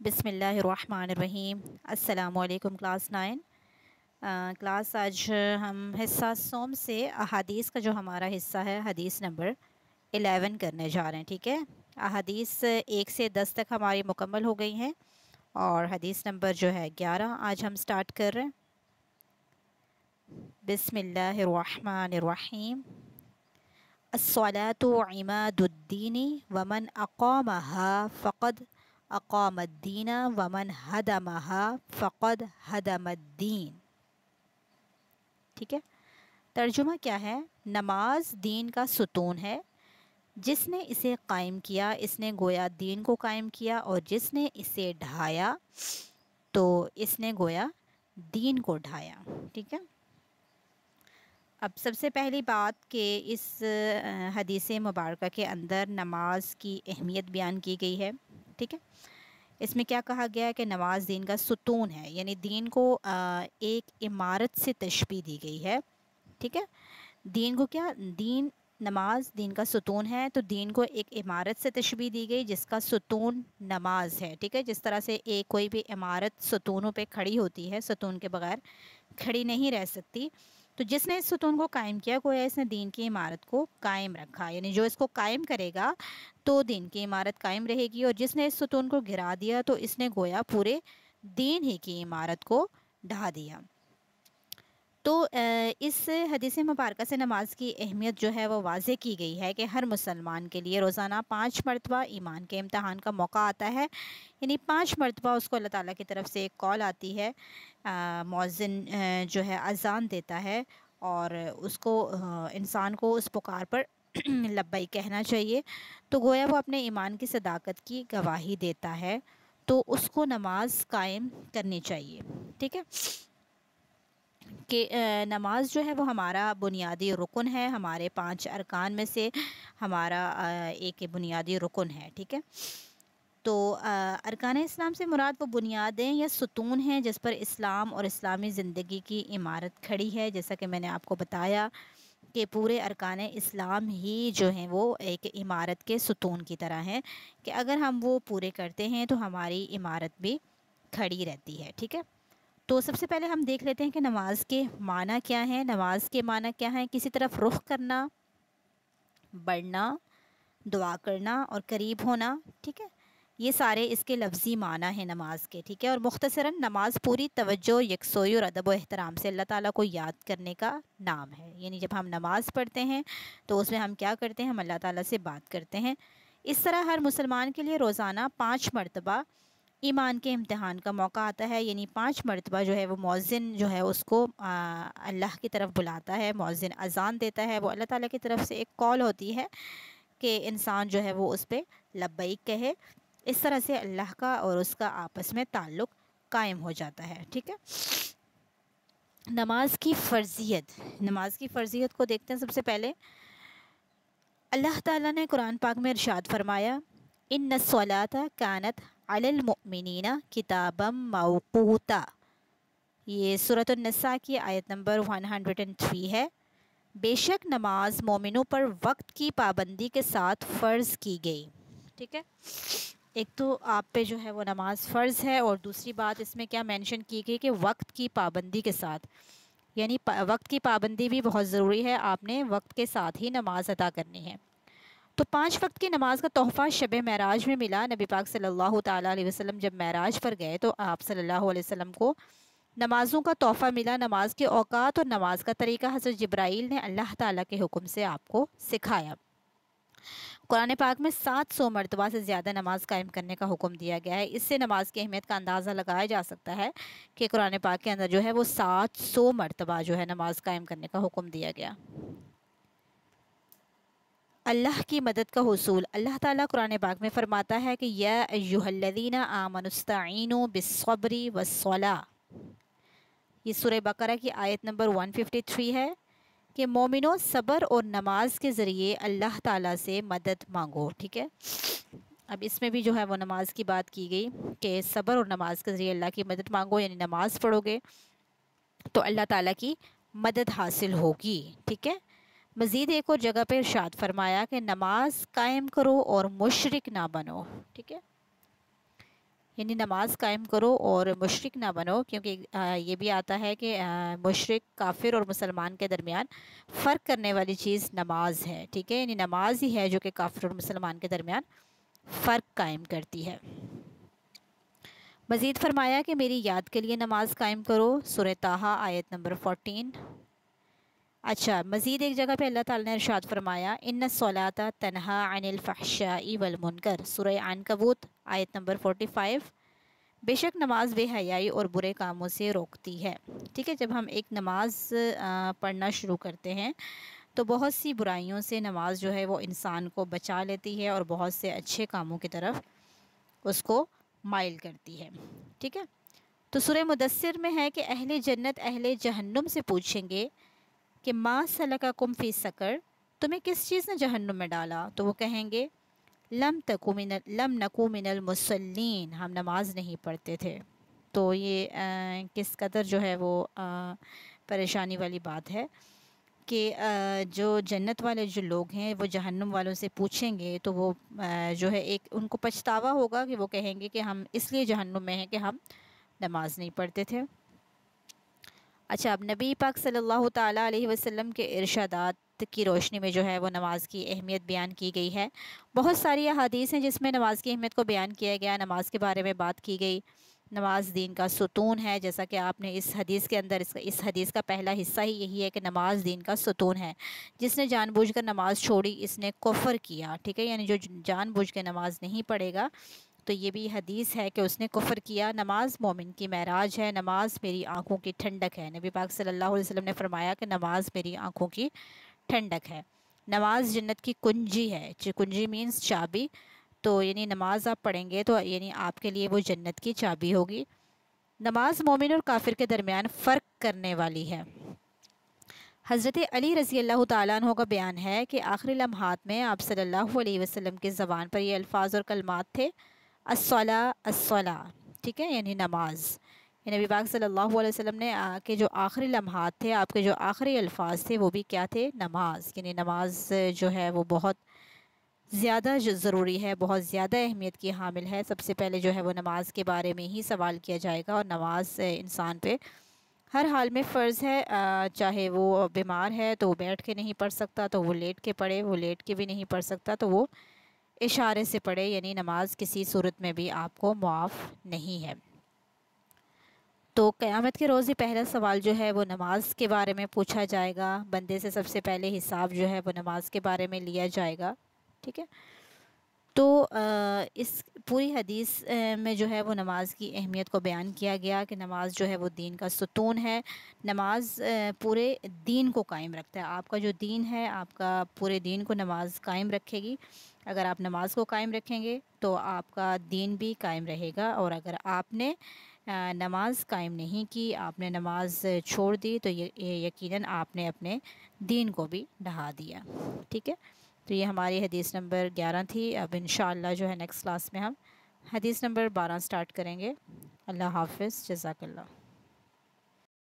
बिसमीम अल्लाम class nine. Class आज हम हिस्सा सोम से अहादीस का जो हमारा हिस्सा है, हदीस नंबर एलेवन करने जा रहे हैं, ठीक है? अहादीस एक से दस तक हमारी मुकम्मल हो गई हैं और हदीस नंबर जो है ग्यारह आज हम स्टार्ट कर रहे हैं। बिसमीम असलात इमादुद्दीनी वमन अक़ामहा फ़क़द। अक़ामद्दीन वमन हदमहा फ़क़द हदमद्दीन ठीक है तर्जुमा क्या है नमाज़ दीन का सुतून है जिसने इसे कायम किया इसने गोया दीन को कायम किया और जिसने इसे ढाया तो इसने गोया दीन को ढाया ठीक है अब सबसे पहली बात कि इस हदीस मुबारक के अंदर नमाज़ की अहमियत बयान की गई है, ठीक है? इसमें क्या कहा गया है कि नमाज़ दीन का सुतून है, यानी दीन को एक इमारत से तशबी दी गई है, ठीक है? दीन को क्या, दीन, नमाज़ दीन का सुतून है तो दीन को एक इमारत से तशबी दी गई जिसका सुतून नमाज़ है, ठीक है? जिस तरह से एक कोई भी इमारत सुतूनों पे खड़ी होती है, सुतून के बगैर खड़ी नहीं रह सकती तो जिसने इस सुतून को कायम किया गोया इसने दीन की इमारत को कायम रखा। यानी जो इसको कायम करेगा तो दीन की इमारत कायम रहेगी और जिसने इस सुतून को गिरा दिया तो इसने गोया पूरे दीन ही की इमारत को ढा दिया। तो इस हदीस मुबारक से नमाज़ की अहमियत जो है वो वाज की गई है कि हर मुसलमान के लिए रोज़ाना पाँच मरतबा ईमान के इम्तहान का मौका आता है। यानी पाँच मरतबा उसको अल्लाह ताला की तरफ़ से एक कॉल आती है मौज़िन जो है अजान देता है और उसको इंसान को उस पुकार पर लब्बई कहना चाहिए। तो गोया वो अपने ईमान की सदाकत की गवाही देता है। तो उसको नमाज़ कायम करनी चाहिए। ठीक है? कि नमाज़ जो है वो हमारा बुनियादी रुकन है, हमारे पाँच अरकान में से हमारा एक बुनियादी रुकन है, ठीक है? तो अरकान इस्लाम से मुराद वो बुनियादें या सुतून हैं जिस पर इस्लाम और इस्लामी ज़िंदगी की इमारत खड़ी है? जैसा कि मैंने आपको बताया कि पूरे अरकान इस्लाम ही जो हैं वो एक इमारत के सुतून की तरह हैं कि अगर हम वो पूरे करते हैं तो हमारी इमारत भी खड़ी रहती है, ठीक है? तो सबसे पहले हम देख लेते हैं कि नमाज़ के माना क्या है। नमाज़ के माना क्या है? किसी तरफ़ रुख करना, बढ़ना, दुआ करना और करीब होना, ठीक है? ये सारे इसके लफ्ज़ी माना है नमाज़ के, ठीक है? और मुख्तसरा नमाज़ पूरी तवज्जो, यकसोई और अदब व एहतराम से अल्लाह ताला को याद करने का नाम है। यानी जब हम नमाज़ पढ़ते हैं तो उसमें हम क्या करते हैं? हम अल्लाह ताला से बात करते हैं। इस तरह हर मुसलमान के लिए रोज़ाना पाँच मरतबा ईमान के इम्तहान का मौका आता है, यानी पाँच मरतबा जो है वो मौज़िन जो है उसको अल्लाह की तरफ़ बुलाता है मौज़िन अजान देता है। वो अल्लाह ताला की तरफ़ से एक कॉल होती है कि इंसान जो है वो उस पर लब्बई कहे। इस तरह से अल्लाह का और उसका आपस में ताल्लुक़ कायम हो जाता है, ठीक है? नमाज़ की फ़र्जियत, नमाज़ की फ़र्जियत को देखते हैं सबसे पहले। अल्लाह ताला ने कुरान पाक में इरशाद फरमाया इन नसलाता कानत अलमिन किताबम मऊक़ूता ये सूरतनसा की आयत नंबर 103 है। बेशक नमाज़ मोमिनों पर वक्त की पाबंदी के साथ फ़र्ज़ की गई। ठीक है? एक तो आप पे जो है वो नमाज़ फ़र्ज़ है और दूसरी बात इसमें क्या मेंशन की गई कि वक्त की पाबंदी के साथ। यानी वक्त की पाबंदी भी बहुत ज़रूरी है। आपने वक्त के साथ ही नमाज़ अदा करनी है। तो पाँच वक्त की नमाज़ का तोहफ़ा शब महराज में मिला। नबी पाक सल्लल्लाहु अलैहि वसल्लम जब महराज पर गए तो आप सल्लल्लाहु अलैहि वसल्लम को नमाज़ों का तोहफ़ा मिला। नमाज़ के औकात और नमाज़ का तरीका हज़रत जब्राइल ने अल्लाह ताला के हुक्म से आपको सिखाया। कुरान पाक में सात सौ मरतबा से ज़्यादा नमाज़ कायम करने का हुक्म दिया गया है। इससे नमाज़ की अहमियत का अंदाज़ा लगाया जा सकता है कि कुरान पाक के अंदर जो है वो सात सौ मरतबा जो है नमाज़ कायम करने का हुक्म दिया गया। अल्लाह की मदद का हसूल। अल्लाह ताला कुरान पाक में फ़रमाता है कि यह युहल्लदीना आमनस्ताइन बिसब्री वसला ये सुर बकरा की आयत नंबर 153 है कि मोमिनो सब्र और नमाज़ के ज़रिए अल्लाह ताला से मदद मांगो, ठीक है? अब इसमें भी जो है वो नमाज़ की बात की गई कि सब्र और नमाज़ के ज़रिए अल्लाह की मदद मांगो, यानी नमाज़ पढ़ोगे तो अल्लाह ताला की मदद हासिल होगी, ठीक है? मज़ीद एक और जगह पर इर्शाद फरमाया कि नमाज़ कायम करो और मुशरक ना बनो, ठीक है? यानी नमाज़ कायम करो और मुशरक ना बनो, क्योंकि ये भी आता है कि मुशरक, काफिर और मुसलमान के दरमियान फ़र्क करने वाली चीज़ नमाज़ है, ठीक है? यानी नमाज़ ही है जो कि काफिर और मुसलमान के दरमियान फ़र्क कायम करती है। मज़ीद फरमाया कि मेरी याद के लिए नमाज़ कायम करो सुर ताहा, आयत नंबर फ़ोटीन अच्छा मज़ीद एक जगह पे अल्लाह ताला ने इरशाद फरमाया इन सलाता तनहा अनिल फ़हशाई वलमुनकर सूरह अनकबूत आयत नंबर फोर्टी फाइव बेशक नमाज़ बेहयाई और बुरे कामों से रोकती है। ठीक है, जब हम एक नमाज़ पढ़ना शुरू करते हैं तो बहुत सी बुराइयों से नमाज़ जो है वो इंसान को बचा लेती है और बहुत से अच्छे कामों की तरफ़ उसको माइल करती है। ठीक है? तो सुर मुदसर में है कि अहले जन्नत अहले जहन्नुम से पूछेंगे कि माँ सलका कुम फ़ी सकर तुम्हें किस चीज़ ने जहन्नुम में डाला? तो वो कहेंगे लम तकु मिन लम नकु मिनल मुसल्लीन हम नमाज़ नहीं पढ़ते थे। तो ये आ, किस कदर जो है वो आ, परेशानी वाली बात है कि जो जन्नत वाले जो लोग हैं वो जहन्नुम वालों से पूछेंगे तो वो आ, जो है एक उनको पछतावा होगा कि वो कहेंगे कि हम इसलिए जहन्नुम में हैं कि हम नमाज़ नहीं पढ़ते थे। अच्छा अब नबी पाक सल्लल्लाहु ताला अलैहि वसल्लम के इरशादात की रोशनी में जो है वो नमाज़ की अहमियत बयान की गई है। बहुत सारी अहादीस हैं जिसमें नमाज़ की अहमियत को बयान किया गया, नमाज़ के बारे में बात की गई। नमाज़ दीन का सुतून है, जैसा कि आपने इस हदीस के अंदर इसका इस हदीस का पहला हिस्सा ही यही है कि नमाज़ दीन का सुतून है। जिसने जानबूझकर नमाज़ छोड़ी, इसने कुफर किया, ठीक है? यानी जो जानबूझ के नमाज़ नहीं पढ़ेगा तो ये भी हदीस है कि उसने कुफर किया, नमाज़ मोमिन की महराज है, नमाज़ मेरी आँखों की ठंडक है। नबी पाक सल्लल्लाहु अलैहि वसल्लम ने फरमाया कि नमाज़ मेरी आँखों की ठंडक है। नमाज़ जन्नत की कुंजी है कुंजी मीन्स चाबी। तो यानी नमाज़ आप पढ़ेंगे तो यानी आपके लिए वो जन्नत की चाबी होगी। नमाज़ मोमिन और काफिर के दरमियान फ़र्क करने वाली है। हज़रत अली रज़ी अल्लाह तु का बयान है कि आखिरी लम्हात में आप सल्लल्लाहु अलैहि वसल्लम के ज़बान पर ये अल्फाज और कलमात थे। असला असला ठीक है? यानी नमाज़। नबी पाक सल्लल्लाहु अलैहि वसल्लम ने के जो आखिरी लम्हात थे, आपके जो आखिरी अल्फाज थे, वो भी क्या थे? नमाज़। यानी नमाज़ जो है, वो बहुत ज़्यादा ज़रूरी है, बहुत ज़्यादा अहमियत की हामिल है। सबसे पहले जो है, वो नमाज़ के बारे में ही सवाल किया जाएगा और नमाज़ इंसान पे हर हाल में फ़र्ज़ है। चाहे वो बीमार है तो वो बैठ के नहीं पढ़ सकता तो वो लेट के पढ़े, वो लेट के भी नहीं पढ़ सकता तो वो इशारे से पढ़े, यानी नमाज़ किसी सूरत में भी आपको मुआफ़ नहीं है। तो क़यामत के रोज़ ही पहला सवाल जो है, वो नमाज़ के बारे में पूछा जाएगा। बंदे से सबसे पहले हिसाब जो है, वो नमाज़ के बारे में लिया जाएगा। ठीक है? तो इस पूरी हदीस में जो है, वो नमाज़ की अहमियत को बयान किया गया कि नमाज़ जो है, वो दीन का सुतून है। नमाज़ पूरे दीन को कायम रखता है। आपका जो दीन है, आपका पूरे दीन को नमाज़ कायम रखेगी। अगर आप नमाज़ को कायम रखेंगे तो आपका दीन भी कायम रहेगा। और अगर आपने नमाज़ कायम नहीं की, आपने नमाज़ छोड़ दी तो ये यकीनन आपने अपने दीन को भी ढहा दिया। ठीक है? तो ये हमारी हदीस नंबर ग्यारह थी। अब इन जो है नेक्स्ट क्लास में हम हदीस नंबर बारह स्टार्ट करेंगे। अल्लाह हाफिज़। जजाकल्ला